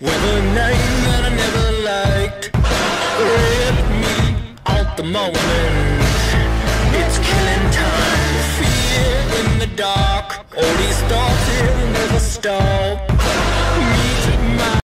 With a name that I never liked. Rip me out the moment. It's killing time. Fear in the dark. Only these thoughts here never stop.